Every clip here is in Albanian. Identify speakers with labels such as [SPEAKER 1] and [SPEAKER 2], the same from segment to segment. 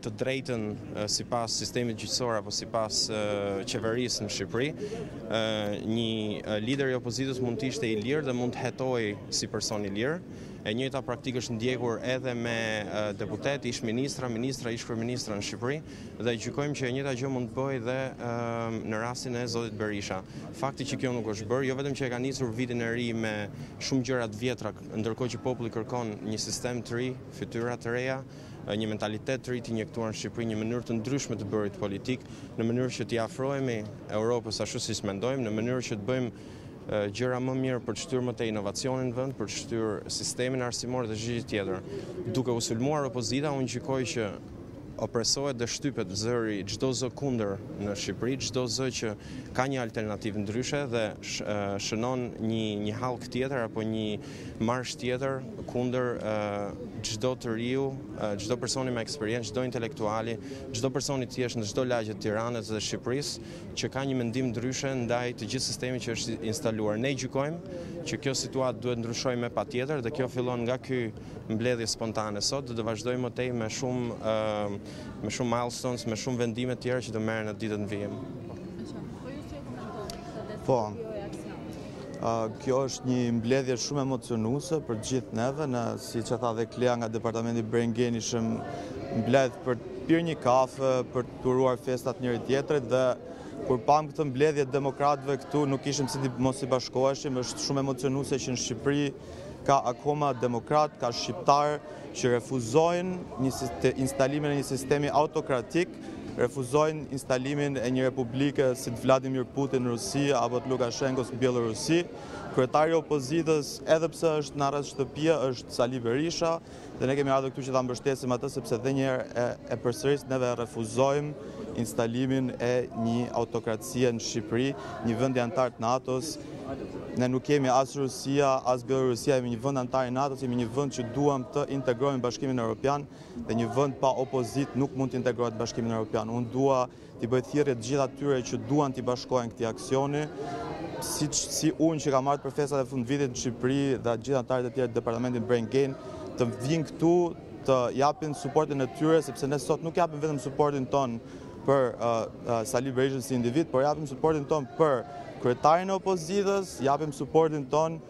[SPEAKER 1] të drejtën sipas sistemit gjyqësor apo sipas qeverisë në Shqipëri, një lider i opozitës mund të ishte i lirë dhe mund të hetohej si person i lirë, e njëjta praktikë është ndjekur edhe me deputetë, ish ministra, ministra, ish kryeministra në Shqipëri, dhe gjykojmë që e njëjta gjë mund të bëhej dhe në rastin e Zotit Berisha. Fakti që kjo nuk është bërë, jo vetëm që e ka nisur vitin e ri me shumë gjëra të vjetra, Ndërkohë që populli kërkon një sistem të ri, fytyra të reja, një mentalitet të ri të injektuar në Shqipëri, një mënyrë të ndryshme të bërit politikë, në mënyrë që t'i afrohemi Europës ashtu siç mendojmë, në mënyrë që të bëjmë gjëra më mirë për të shtyrë më tej inovacionin në vend, për të shtyrë sistemin arsimor dhe çdo gjë tjetër. Duke u sulmuar opozita, unë gjykoj që Opresohet dhe shtypet zëri çdo zë kundër në Shqipëri, çdo zë që ka një alternativë ndryshe dhe shënon një një hallkë tjetër apo një marsh tjetër kundër çdo të riu, çdo personi me eksperiencë, çdo intelektuali, çdo personi të thjeshtë në çdo lagje të Tiranës dhe Shqipërisë që ka një mendim ndryshe ndaj të gjithë sistemit që është instaluar. Ne gjykojmë që kjo situatë duhet ndryshojë me patjetër dhe kjo fillon nga ky mbledhje spontane sot, do të vazhdojmë më tej me shumë me shumë milestones, me shumë vendime të tjera që do merren në ditët në vijim.
[SPEAKER 2] Po. Kjo është një mbledhje shumë emocionuese për të gjithë neve, siç e tha dhe Klea nga departamenti Brain Gain ishim mbledh për të pirë një kafe, për t'i uruar festat njëri tjetrit dhe kur pamë këtë mbledhje demokratëve këtu nuk kishim si mos i bashkoheshim, është shumë emocionuese që në Shqipëri ka akoma demokratë, ka shqiptarë që refuzojnë instalimin e një sistemi autokratik, refuzojnë instalimin e një republike si të Vladimir Putin në Rusi apo të Lukashenkos në Bjelorusi. Kryetari i opozitës, edhe pse është në arrest shtëpie, është Sali Berisha, Dhe ne kemi ardhur këtu që ta mbështesim atë sepse dhe njëherë e, e përsëris neve refuzojmë instalimin e një autokracie në Shqipëri, një vendi anëtar të NATO-s. Ne nuk jemi as Rusia, as Bielorusia, jemi një vend anëtar i NATO-s, jemi një vend që duam të integrohemi në Bashkimin Evropian dhe një vend pa opozitë nuk mund të integrohet në Bashkimin Evropian. Unë dua t'i bëj thirrje të gjithë atyre që duan t'i bashkohen këtij aksioni, siç si unë që kam ardhur për festat e fundvitit në Shqipëri dhe të gjithë anëtarët e tjerë të departamentit Brain Gain, të vijnë këtu të japin suportin e tyre, sepse ne sot nuk japim vetëm suportin tonë për Sali Berishën si individ, por japim suportin tonë për kryetarin e opozitës, japim
[SPEAKER 3] suportin tonë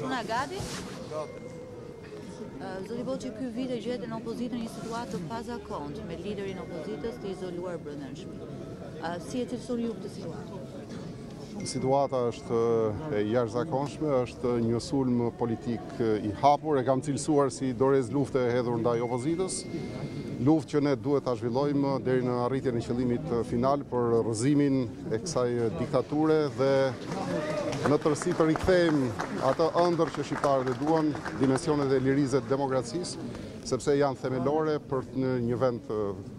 [SPEAKER 4] Jemi gati? Zoti Boçi, ky vit e gjeti opozitën në një situatë të pazakont me liderin e opozitës të izoluar brenda në shpi. Si e cilësoni ju këtë situatë?
[SPEAKER 5] Situata është e jashtëzakonshme, është një sulm politik i hapur, e kam cilësuar si dorezë lufte e hedhur ndaj opozitës. Luftë që ne duhet ta zhvillojmë deri në arritjen e qëllimit final për rrëzimin e kësaj diktature dhe në tërësi të rikthejmë atë ëndërr që shqiptarët e duan, dimensionet e lirisë dhe demokracisë, sepse janë themelore për një vend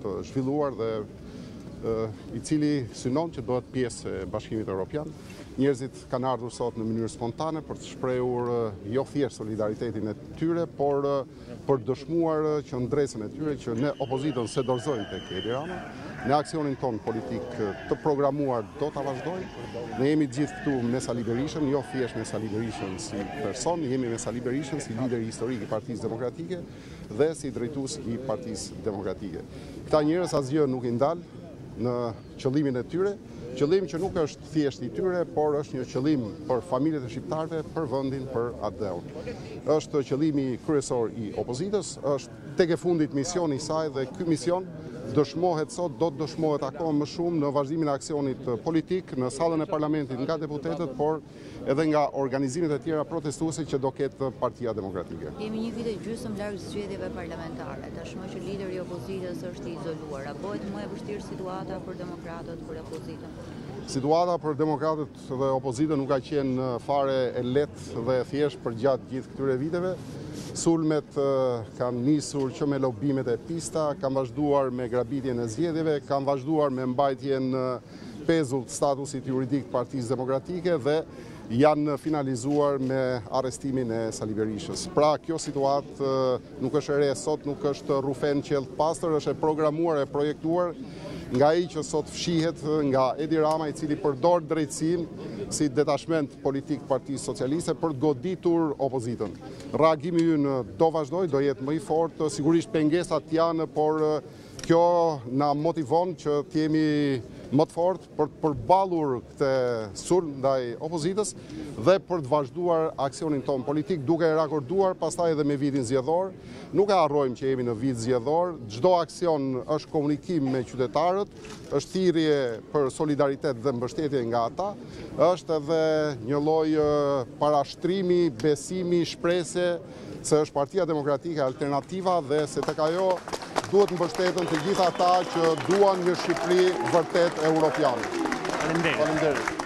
[SPEAKER 5] të zhvilluar dhe i cili synon që të bëhet pjesë e Bashkimit Evropian. Njerëzit kanë ardhur sot në mënyrë spontane për të shprehur jo thjesht solidaritetin e tyre, por për të dëshmuar qëndresën e tyre që ne opozitën s'e dorëzojmë tek Edi Rama, ne aksionin tonë politik të programuar do ta vazhdojmë. Ne jemi të gjithë këtu me Sali Berishën, jo thjesht me Sali Berishën si person, jemi me Sali Berishën si lideri historik i Partisë Demokratike. dhe si drejtues i Partisë Demokratike. Këta njerëz asgjë nuk i ndal në qëllimin e tyre, qëllim që nuk është thjesht i tyre, por është një qëllim për familjet e shqiptarëve, për vendin, për atdheun. Është qëllimi kryesor i opozitës, është tek e fundit misioni i saj dhe ky mision dëshmohet sot, do të dëshmohet akoma më shumë në vazhdimin e aksionit politik në sallën e parlamentit nga deputetët, por edhe nga organizimet e tjera protestuese që do ketë Partia Demokratike.
[SPEAKER 4] Jemi një vit e gjysëm larg zgjedhjeve parlamentare, tashmë që lideri i opozitës është i izoluar, a bëhet më e vështirë situata për demokratët për opozitën?
[SPEAKER 5] Situata për demokratët dhe opozitën nuk ka qenë fare e lehtë dhe e thjeshtë përgjatë gjithë këtyre viteve. Sulmet kanë nisur që me lobimet e pista, kanë vazhduar me grabitjen e zgjedhjeve, kanë vazhduar me mbajtjen pezull të statusit juridik të Partisë Demokratike dhe janë finalizuar me arrestimin e Sali Berishës. Pra kjo situatë nuk është e re sot, nuk është rrufe në qiell të pastër, është e programuar e projektuar nga ai që sot fshihet nga Edi Rama i cili përdor drejtësinë si detashment politik të Partisë Socialiste për të goditur opozitën. Reagimi ynë do vazhdojë, do jetë më i fortë, sigurisht pengesat janë, por Kjo na motivon që të jemi më të fortë për të përballur këtë sulm ndaj opozitës dhe për të vazhduar aksionin tonë politik duke e rakorduar pastaj edhe me vitin zgjedhor. Nuk e harrojmë që jemi në vit zgjedhor, çdo aksion është komunikim me qytetarët, është thirrje për solidaritet dhe mbështetje nga ata, është edhe një lloj parashtrimi, besimi, shprese, se është Partia Demokratike alternativa dhe se tek ajo duhet të mbështeten të gjithë ata që duan një Shqipëri vërtet europiane.
[SPEAKER 6] Faleminderit.